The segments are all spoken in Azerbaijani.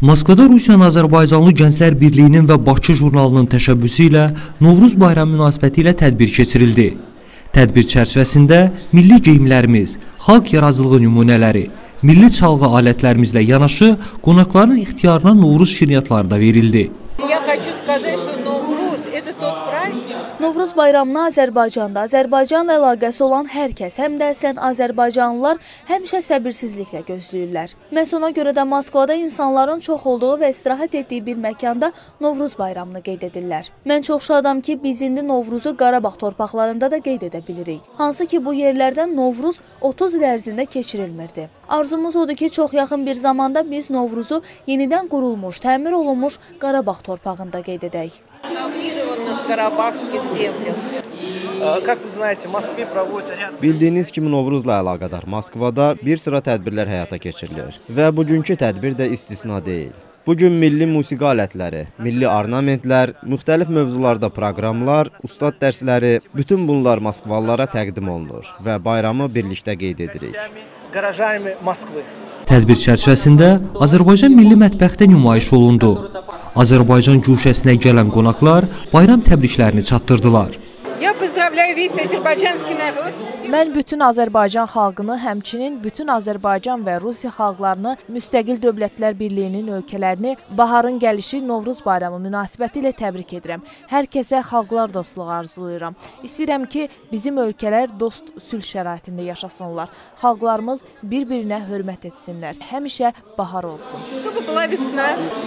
Moskvada Rusiyanın Azərbaycanlı Gənclər Birliyinin və Bakı jurnalının təşəbbüsü ilə Novruz bayramı münasibətilə tədbir keçirildi. Tədbir çərçivəsində milli geyimlərimiz, xalq yaradıcılığı nümunələri, milli çalğı alətlərimizlə yanaşı qonaqların ixtiyarına Novruz şirniyyatları da verildi. Я хочу сказать, что Novruz bayramına Azərbaycanda Azərbaycanla əlaqəsi olan hər kəs, həm də əslən Azərbaycanlılar həmişə səbirsizliklə gözləyirlər. Məhz ona görə də Moskvada insanların çox olduğu və istirahət etdiyi bir məkanda Novruz bayramını qeyd edirlər. Mən çox şadam ki, biz indi Novruzu Qarabağ torpaqlarında da qeyd edə bilirik. Hansı ki, bu yerlərdən Novruz 30 il ərzində keçirilmirdi. Arzumuz odur ki, çox yaxın bir zamanda biz Novruzu yenidən qurulmuş, təmir olunmuş Qarabağ torpağında qeyd edək. Novruz карабахских землях. Э, Как вы знаете, в Москве проводится ряд Bildiyiniz kimi Novruzla əlaqədar Moskvada bir sıra tədbirlər həyata keçirilir və bugünkü tədbir də istisna deyil. Bu gün milli musiqi alətləri, milli ornamentlər, müxtəlif mövzularda proqramlar, ustad dərsləri, bütün bunlar Moskvalılara təqdim olunur və bayramı birlikdə qeyd edirik. горожанами Москвы. Tədbir çərçivəsində Azərbaycan milli mətbəxdə nümayiş olundu. Azərbaycan güşəsinə gələn qonaqlar bayram təbriklərini çatdırdılar. Я поздравляю весь азербайджанский народ. Mən bütün Azərbaycan xalqını, həmçinin bütün Azərbaycan və Rusiya xalqlarını müstəqil dövlətlər birliyinin ölkələrini baharın gəlişi Novruz bayramı münasibəti ilə təbrik edirəm. Hər kəsə xalqlar dostluğu arzulayıram. İstəyirəm ki, bizim ölkələr dost sülh şəraitində yaşasınlar. Xalqlarımız bir-birinə hörmət etsinlər. Həmişə bahar olsun.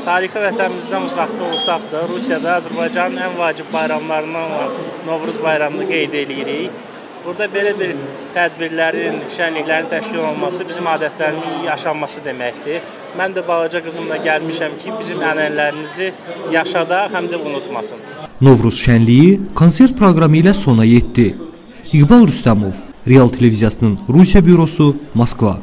Tarixi vətənimizdən uzaqda olsaq da, Rusiyada Azərbaycanın ən vacib bayramlarından olan Novruz bayramını qeyd edirik. Burada belə bir tədbirlərin, şənliklərin təşkil olunması bizim adətlərimizin yaşanması deməkdir. Mən də balaca qızımla gəlmişəm ki, bizim ənənələrimizi yaşadaq, həm də unutmasın. Novruz şənliyi konsert proqramı ilə sona yetdi. İqbal Rüstəmov, Real televiziyasının Rusiya bürosu, Moskva.